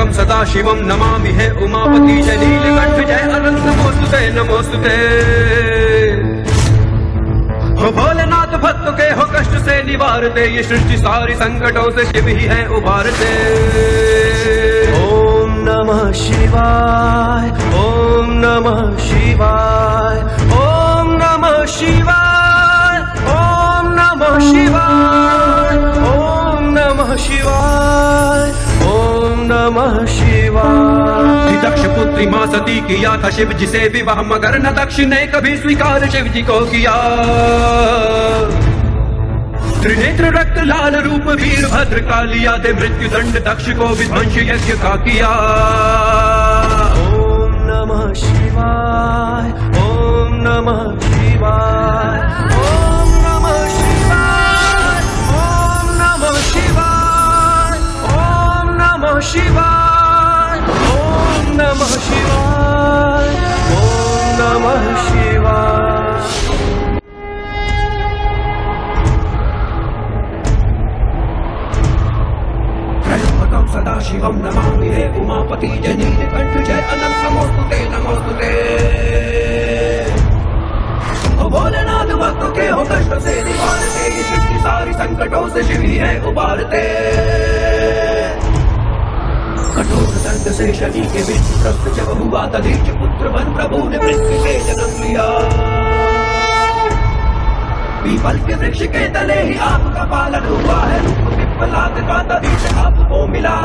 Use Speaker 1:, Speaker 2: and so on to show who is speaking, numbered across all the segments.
Speaker 1: सदा शिवं नमामि हे उमापति जय नीलकण्ठ, जय अनंत नमोस्तुते हो भोलेनाथ भक्त के हो कष्ट से निवारते, ये सृष्टि सारी संकटों से शिव ही है उबारते ओम नमः शिवाय, ओम नमः शिवाय, ओम नमः शिवाय, ओम नमः शिवाय, ओम नमः शिवाय। नमः शिवाय दक्ष पुत्री माँ सती किया था शिव जी से विवाह मगर न दक्ष ने कभी स्वीकार शिव जी को किया। त्रिनेत्र रक्त लाल रूप वीरभद्र का लिया दे मृत्यु दंड दक्ष को विध्वंस यज्ञ का किया। ओम नमः शिवाय ओम नमः शिवाय ओम नमः शिवाय ओम नमः शिवाय ओम नमः शिवाय। ओम नमः शिवाय। ओम नमः शिवाय। सदा शिवं नमामि हे उमापति, जय नीलकण्ठ, जय अनंत नमोस्तुते नमोस्तुते भोलेनाथ, भक्तों के हो कष्ट से निवारते सारी संकटों से शिव है, उबारते। शनि के प्रस्त जब हुआ तदीच पुत्र बन प्रभु ने मृत्यु से जन्म लिया। पीपल के वृक्ष के तले ही आपका पालन हुआ है पिपलाद तदीश आपको मिला।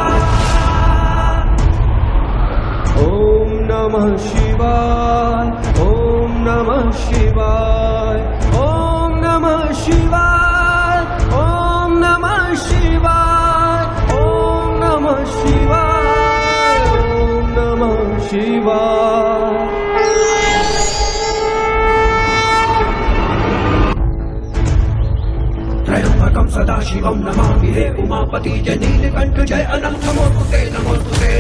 Speaker 1: ओम नमः शिवाय, ओम नमः शिवाय, ओम नमः शिवाय, ओम नमः शिवाय, ओम नमः शिवाय। शिवाय त्रयम्बकं सदा शिवं नमामि हे उमापति जय नीलकण्ठ जय अनंत नमोस्तुते नमोस्तुते।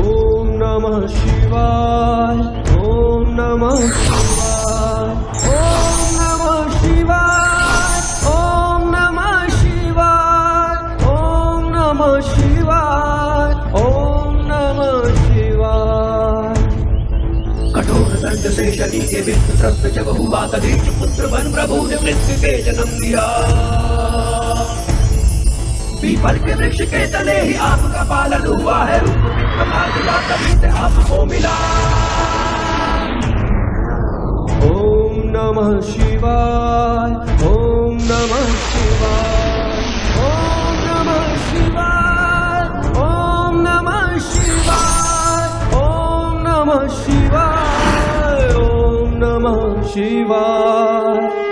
Speaker 1: ॐ नमः शिवाय ॐ नमः शिवाय। ॐ नमः शिवाय ॐ नमः शिवाय ॐ नमः शिवाय। कठोर दंड से शनि के त्रस्त जब हुआ तदीच पुत्र बन प्रभु ने मृत्यु के जन्म दिया पीपल के वृक्ष के तले ही आपका पालन हुआ है, रूप विक्रमाद का तभी से आपको मिला। ओम नमः शिवाय, ओम नमः शिवाय, ओम नमः शिवाय।